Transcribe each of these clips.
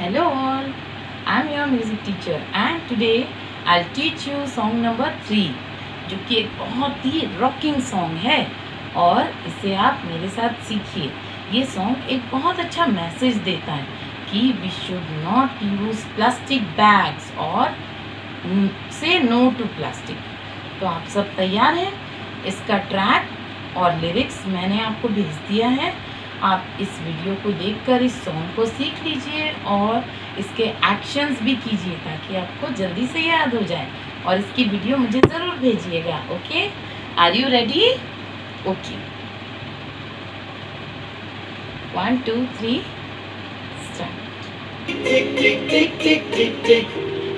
Hello all, I am your music teacher and today I'll teach you song number three जो कि एक बहुत ही rocking song है और इसे आप मेरे साथ सीखिए। ये सॉन्ग एक बहुत अच्छा मैसेज देता है कि we should not use plastic bags और से नो टू प्लास्टिक तो आप सब तैयार हैं? इसका ट्रैक और लिरिक्स मैंने आपको भेज दिया है। आप इस वीडियो को देखकर, इस सॉन्ग को सीख लीजिए और इसके एक्शंस भी कीजिए ताकि आपको जल्दी से याद हो जाए। और इसकी वीडियो मुझे ज़रूर भेजिएगा okay are you ready okay one two three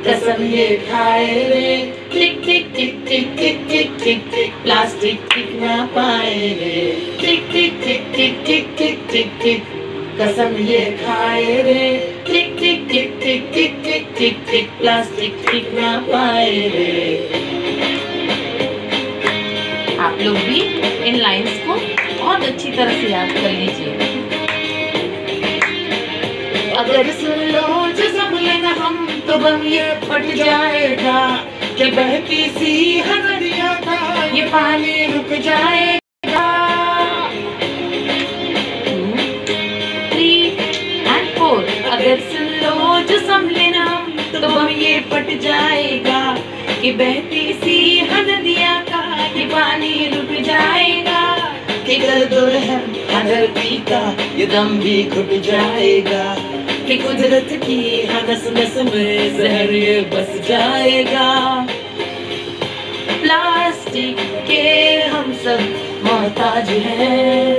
कसम ये खाए रे। टिक टिक टिक टिक टिक टिक टिक प्लास्टिक टिक ना पाए रे टिक टिक टिक टिक टिक टिक टिक टिक कसम ये खाए रे टिक टिक टिक टिक टिक टिक टिक टिक प्लास्टिक टिक ना पाए रे आप लोग भी इन लाइंस को बहुत अच्छी तरह से याद कर लीजिए अगर सुन लो जो संभले न हम तो बम ये फट जाएगा कि बहती सी हजरिया का ये पानी रुक फोर अगर सुन लो जो हम तो बम ये फट जाएगा कि बहती सी हजरिया का ये पानी रुक जाएगा। कि गर्द रहम धरती का ये दम भी घुट जाएगा। कि कुदरत की हनस नस में जहर ये बस जाएगा। प्लास्टिक के हम सब मोहताज हैं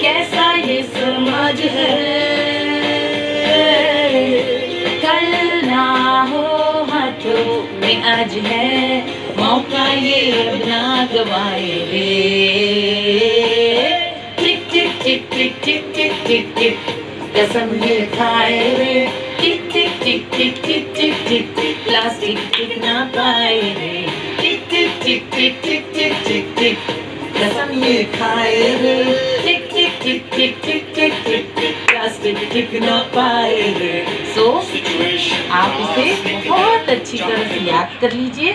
कैसा ये समाज है कल ना हो हाथों में आज है मौका ये अब ना गवाए रे टिक टिक टिक टिक टिक टिक टिक टिक कसम ये खाए रे टिक टिक टिक टिक टिक टिक टिक टिक प्लास्टिक टिक ना पाए रे टिक टिक टिक टिक टिक टिक टिक टिक कसम ये खाए रे टिक टिक टिक टिक टिक टिक टिक टिक प्लास्टिक टिक ना पाए रे सो आप इसे बहुत अच्छी तरह से याद कर लीजिए।